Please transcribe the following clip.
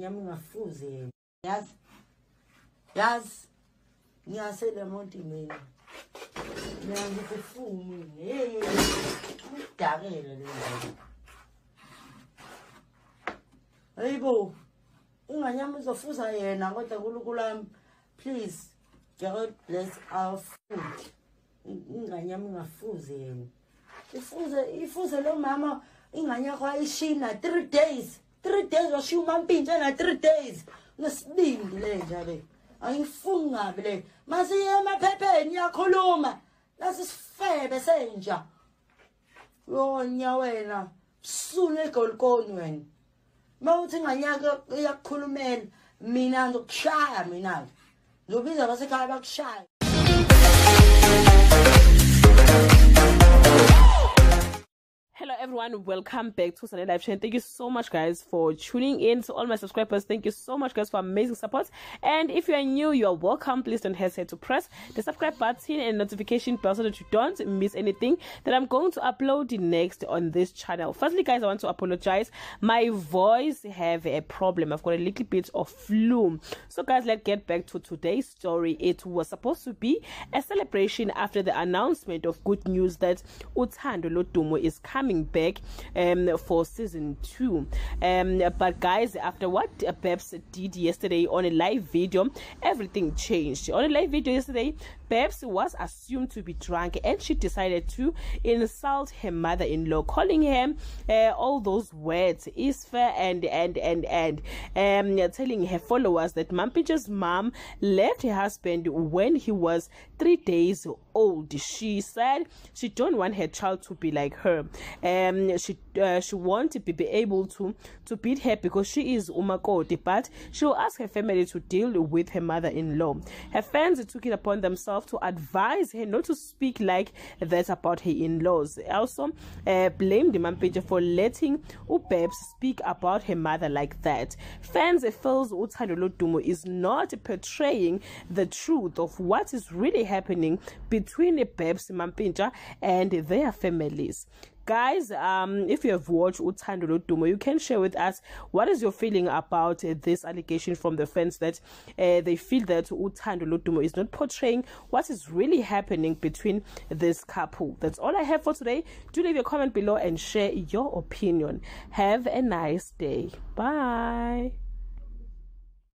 nyami ngafuze. Yena yazi yazi ngiyaselemonti mina mina ngithi fu mina hey udakele le ndaba hayibo inganyama izofuza yena kodwa nkulunkulu wami please god bless our food. Inganyama ingafuze yena. Ifuze ifuze lo mama ingane yakho ayishina three days three days washiya umampintsha na three days. Nesibindi le njalo ayifuni ngabi le. Masiye emaphepheni iyakhuluma nasi sifebe senja yonya wena. Sune egolkoni wena. Uma uthi nganyaka iyakukhulumela mina ngizokushaya mina-ke ngizobiza abasekhaya bakushaya everyone, welcome back to Sunday Live Channel. Thank you so much guys for tuning in. To all my subscribers, thank you so much guys for amazing support. And if you are new, you are welcome. Please don't hesitate to press the subscribe button and notification bell so that you don't miss anything that I'm going to upload next on this channel. Firstly, guys, I want to apologize. My voice have a problem. I've got a little bit of flu. So guys, let's get back to today's story. It was supposed to be a celebration after the announcement of good news that Uthando Lodumo is coming back um, for season two. Um, but guys, after what Babes did yesterday on a live video, everything changed. On a live video yesterday, Babes was assumed to be drunk and she decided to insult her mother-in-law, calling him uh, all those words, Isfa and and and and um, telling her followers that Mampintsha's mom left her husband when he was three days old. She said she don't want her child to be like her. Um, she uh, she want to be, able to to beat her because she is umakoti, but she'll ask her family to deal with her mother-in-law. Her fans took it upon themselves to advise her not to speak like that about her in-laws. Also, uh, blamed Mampintsha for letting Ubebs speak about her mother like that. Fans feels Uthando Lodumo is not portraying the truth of what is really happening between Babes Mampintsha and their families guys um if you have watched Uthando Lodumo you can share with us what is your feeling about uh, this allegation from the fans that uh, they feel that Uthando Lodumo is not portraying what is really happening between this couple. That's all i have for today. Do leave your comment below and share your opinion. Have a nice day. Bye